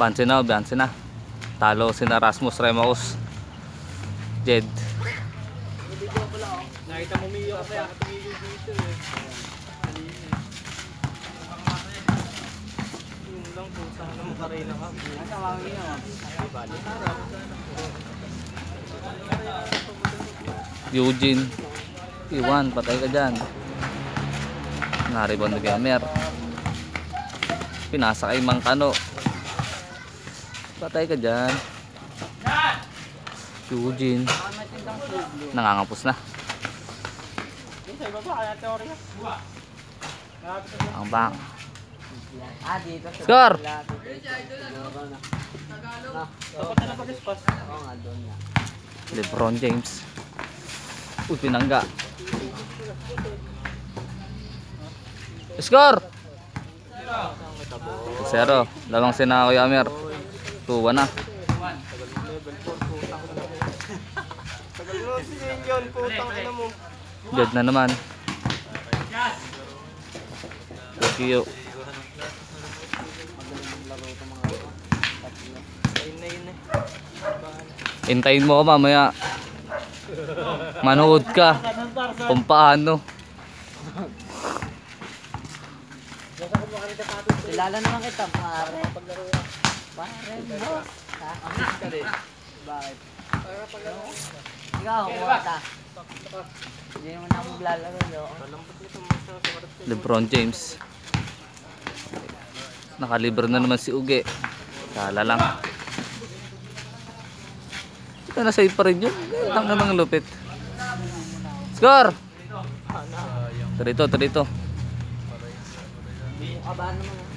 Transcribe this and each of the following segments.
Banse na, banse na. Talo si Rasmus Remaus. Jed. Nakita mo Mio kasi ako tumigil dito eh. Yung lang po sa ano karay na ka. Ang tawagin niya. Eugene. Iwan, patay ka dyan. Naribon na gamer. Pinasa kay Mang Kano. Patay ka dyan. Eugene. Nangangapos na. Ang bang. Score! Lebron James. Uy, pinangga. Score! Zero. Lamang sina Kuya Amer. 2-1 na. Tagal mo si yun, putang ina mo. Dead na naman. Tokyo. Hintayin mo ko mamaya. Manood ka. Kung paano. Kilala naman kita, pare. Pare mo. Bakit? Ikaw, kuwata. Hindi naman ako maglalaro, yo. Lebron James. Nakalibre na naman si Uge. Kala lang. Ito na save pa rin yun. Ang namang lupit. Score! Trito, trito. Kabahan naman. ah. Nagugutom.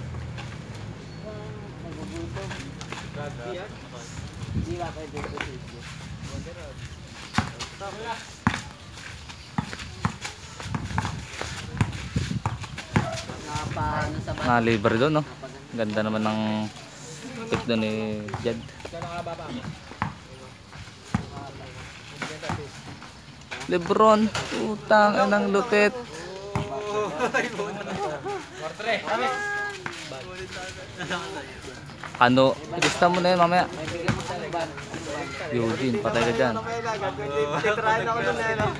Ito sisyo? Napaano sa ba? Nakalibre doon, no? Ganda naman ng pick doon ni Jed. Lebron, utang anang lupit. Ano, ilista mo na yun mamaya. Eugene, patay ka dyan. Din. Titrahin ako nun eh. Baka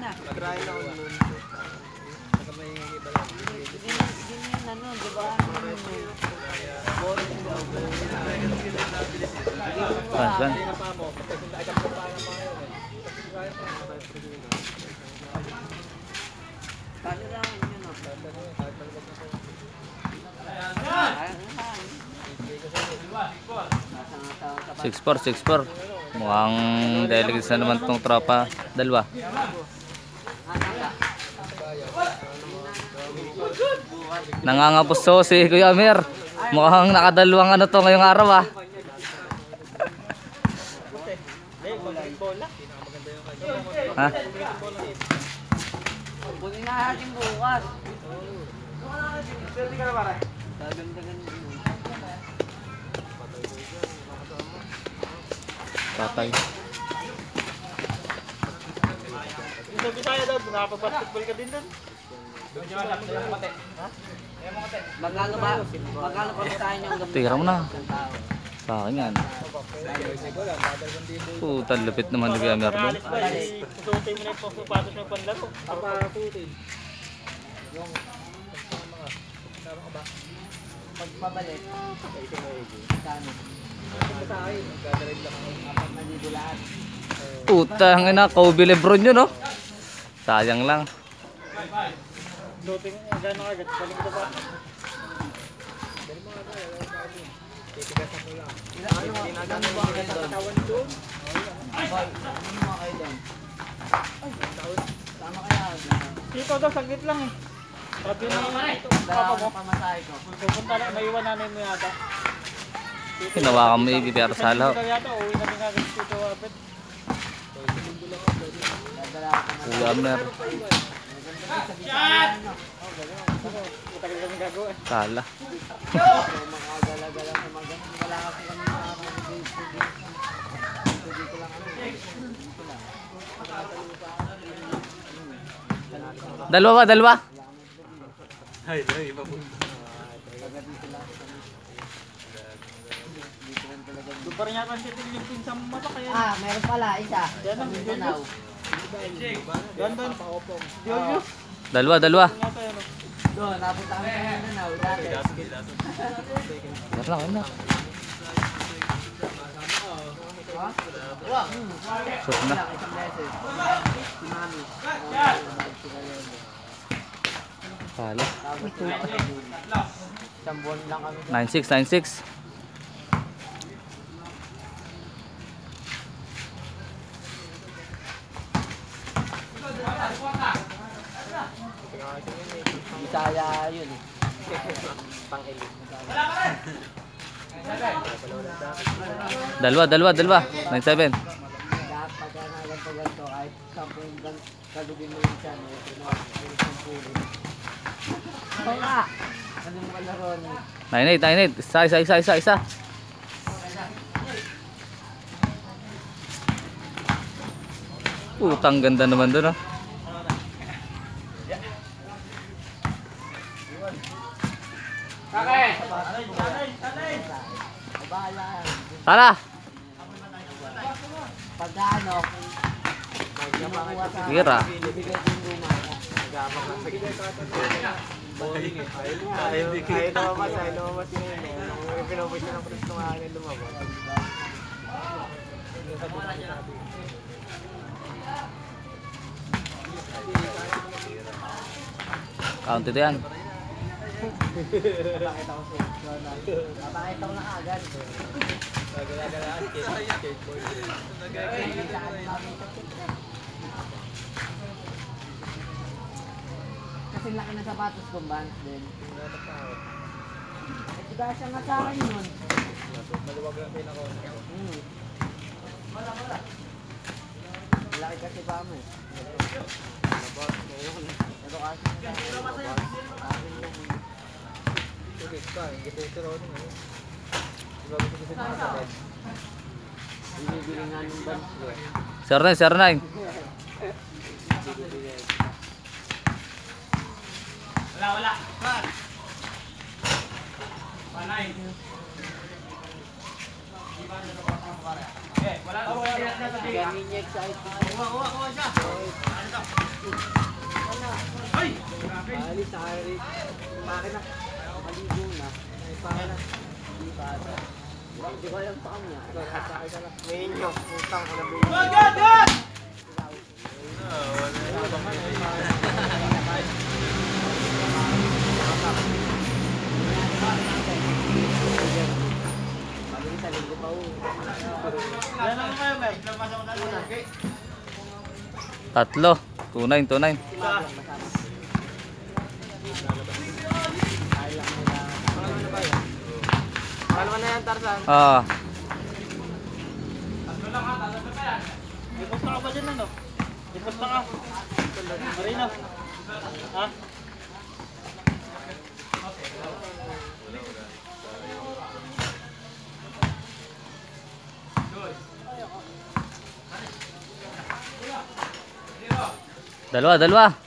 na. Ako nun. Na na ano, di ba? Saan, saan? Paano lang yun o? Ayun lang. Nasa nga tao sa 6-4, 6-4. Mukhang delegates na naman tong tropa. Dalawa. Nangangapos to si Kuya Amir. Mukhang nakadalawang ano to ngayong araw ah. Ha? Kunin na natin bukas. Ka na pare. Dagdagan Yung sa Bisaya daw, nakapag-basketball ka din dun. Magkano ba? Magkano pa tayo yung gamit? Tira mo na. Sa akin yan. Puta, lupit naman ni Kuya doon. Ba, eh, susuotin mo na yung pangsapatos mo panlaro. Papasutin. Pagpabalik. Kano? Apat na libo lahat. Puta, ang ina, Kobe Lebron yun oh. Sayang lang. Suotin, gano'n agad, galing ko ba? Dito daw, saglit lang eh. Sabi na ito, papa Dalawa mo. ng pamasahe ko. Pupunta na, may iwan nanay mo yata. Hinawakan mo yung pero sa Ikaw yata, uwi na din agad dito, Abed. Doon pa rin yata si Pilipin sa mata kaya. Ah, meron pala isa. Yan ang Jojo. Yan doon. Jojo. Dalawa, dalawa. Doon, napunta kami sa Mindanao dati. Dalawa, wala. Shot na. Pala. 9-6, 9-6. Kaya yun. Eh. Pang-elite. Wala ka rin! Dalawa, dalawa, dalawa. 97. Kapag nalaman ko ganito, kahit sampung kalugin mo channel, pinuha ko pulin. Oo nga! Ano mo 98, 98. Isa, isa, isa, isa, isa. Putang ganda naman doon ah. Tara! Ano, sa... Tira. Ayaw, ayaw lumabas, ayaw lumabas yun yun. eh. Nung pinupush na ng Chris nung hangin lumabas. Count it yan. Papakita ko sa Papakita ko na agad. Kasi laki ng sapatos ko, Vans din. Tiga siya nga sa akin yun. Maluwag lang din ako. Hmm. Laki kasi pa mo eh. Pero kasi Tugis pa, hindi ko ito rin. Diba gusto ko sa mga? Binibili nga ng Vans ko. Sir 9, sir 9. Wala, wala. Panay. Eh, wala. Oh, wala. Kaya ninyo excited. Kuha, kuha, kuha siya. Ano to? Ay! Alis Harry. Bakit na? Maligo na. Ay, bakit na? Hindi pa ata. Hindi ko alam pa kanya. Ngayon nyo, putang ko na ba Good, good, good! Mabilis sa linggo pa. Yan lang kayo, Mike. Lamasa mo na Okay. Tatlo. 29, 29. Paano ka na yan, Tarzan? Ah, Iposta ka ba dyan, ano? Marina. Ha? dalawa, dalawa.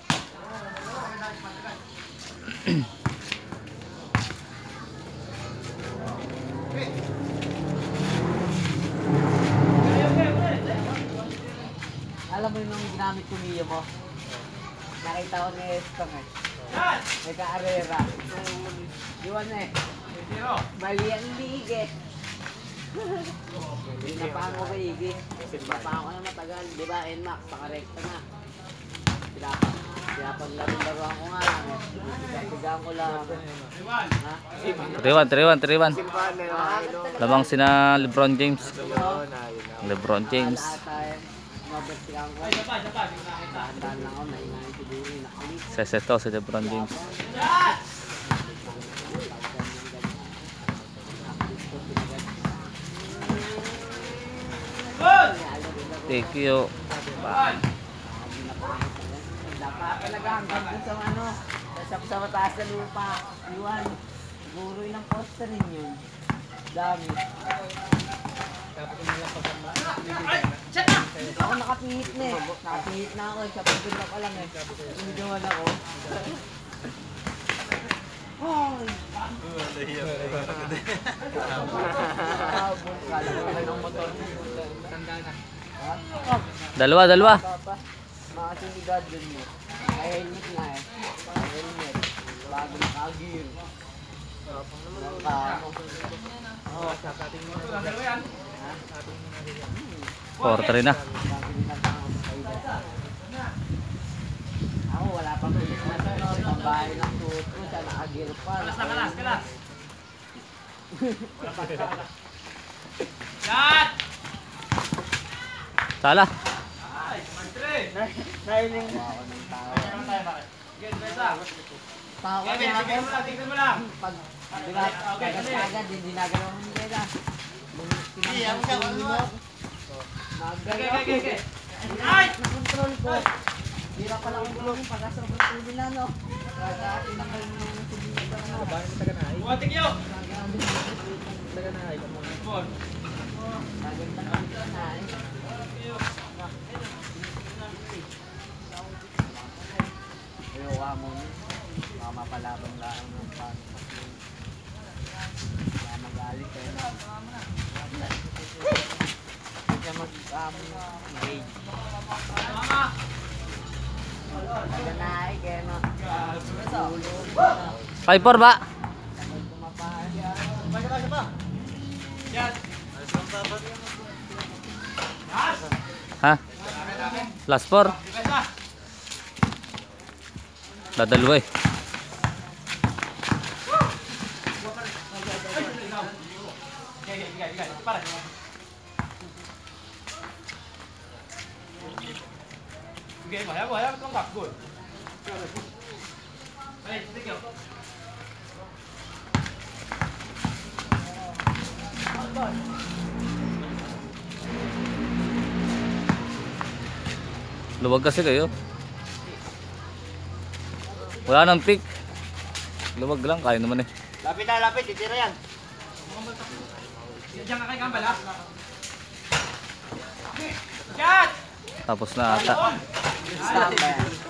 Estong eh. May ka-arera. Iwan eh. Mali ang liig eh. Hindi na pa ako kaigi. Hindi pa ako na matagal. Di ba, NMAX, pakarekta na. Pinapa, pinapaglaro-laruan ko nga lang eh. Pinapagahan ko lang. Ha? 31, 31, 31. Simbahan na yun. Ayun, no? Labang sina Lebron James. Lebron James. Ay mabertikan ko. Dahan-dahan lang ako, naingayin ko yung nakalit. Seseto si Lebron James. Thank you. Dapat talaga hanggang dun sa ano, sa, mataas na lupa. Iwan. Siguro ilang poster yun. Dami. Ako nakapihit na eh. Nakapihit na ako eh. Sa pagpunta ko lang eh. Hoy! Kala ko na mo. Na. Ha? Dalawa, dalawa. Makasinigad dun mo. May helmet nga eh. Helmet. Bago naka-gear. Naka, ano. Oo, sa ating mga dalawa yan. Porter na. Ako, wala na to. Ang bahay ng tuto, siya naka-gear pa. Kalas na, kalas, kalas. Yan! Sala. Nailing mo ako ng tao. Sige, besa. Tao Kevin, na tignan mo lang, tignan mo lang. Pag agad-agad, hindi nagalaw mo nila. Nung tinanggal ko mo, Okay, okay, okay. Ay! na-control ko. Hirap pala akong gawin pagka sa control nila, no? Kaya tinanggal mo yung tubig na. Buhating yun. Naganda ka na eh. Ayaw mo ni. Baka mapalabang lang ng pan. Baka magalit kayo na. Huwag ka mag-engage. Naganay kayo na. Tulog na. 5-4 ba? Pag kumapahal. Ha? Last 4. Besa. Dadalawa eh. Okay, okay, okay, okay. Para. Okay, bahaya, bahaya, tongkak, good. Hey, thank you. Luwag kasi kayo. Wala nang pick. Luwag lang, kaya naman eh. Lapit na, lapit. Titira yan. Diyan ka kay Gambal, ha? Tapos na ata. Stop ba yan?